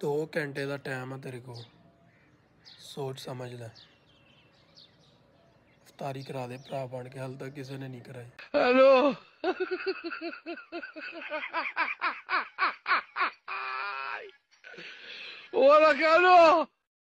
दो घंटे का टाइम है तेरे को सोच समझ ले। इफ्तारी करा दे भरा बन के। हल तक किसी ने नहीं कराई। Hello Hola,